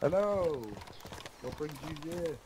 Hello! What brings you here?